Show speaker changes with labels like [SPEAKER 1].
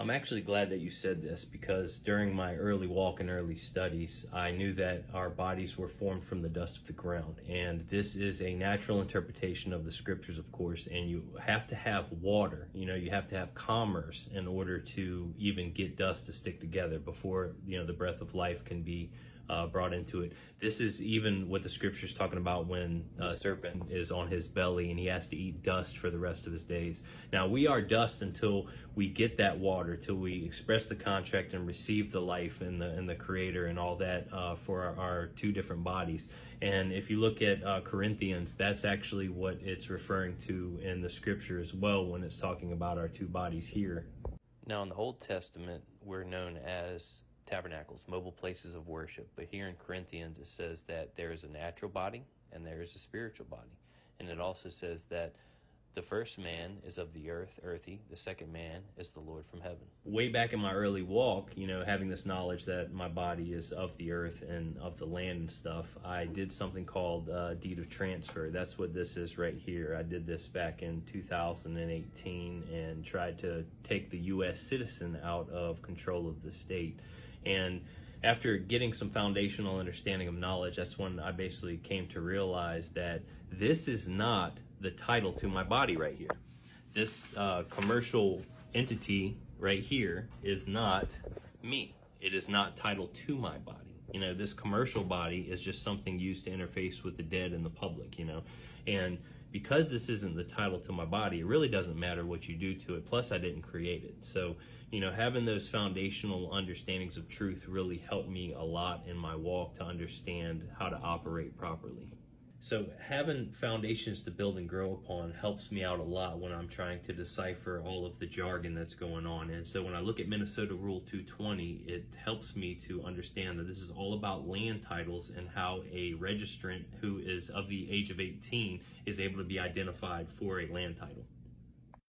[SPEAKER 1] I'm actually glad that you said this because during my early walk and early studies, I knew that our bodies were formed from the dust of the ground. And this is a natural interpretation of the scriptures, of course. And you have to have water, you know, you have to have commerce in order to even get dust to stick together before, you know, the breath of life can be uh, brought into it. This is even what the scripture's talking about when a serpent is on his belly and he has to eat dust for the rest of his days. Now we are dust until we get that water, till we express the contract and receive the life and the and the Creator and all that uh, for our, our, two different bodies. And if you look at uh, Corinthians, that's actually what it's referring to in the scripture as well when it's talking about our two bodies here.
[SPEAKER 2] Now in the Old Testament, we're known as tabernacles, mobile places of worship. But here in Corinthians, it says that there is a natural body and there is a spiritual body. And it also says that the first man is of the earth, earthy. The second man is the Lord from heaven.
[SPEAKER 1] Way back in my early walk, you know, having this knowledge that my body is of the earth and of the land and stuff, I did something called uh, deed of transfer. That's what this is right here. I did this back in 2018 and tried to take the U.S. citizen out of control of the state. And after getting some foundational understanding of knowledge, that's when I basically came to realize that this is not the title to my body right here. This uh, commercial entity right here is not me. It is not titled to my body. You know, this commercial body is just something used to interface with the dead and the public, you know. And because this isn't the title to my body, it really doesn't matter what you do to it. Plus, I didn't create it. So, you know, having those foundational understandings of truth really helped me a lot in my walk to understand how to operate properly. So having foundations to build and grow upon helps me out a lot when I'm trying to decipher all of the jargon that's going on. And so when I look at Minnesota Rule 220, it helps me to understand that this is all about land titles and how a registrant who is of the age of 18 is able to be identified for a land title.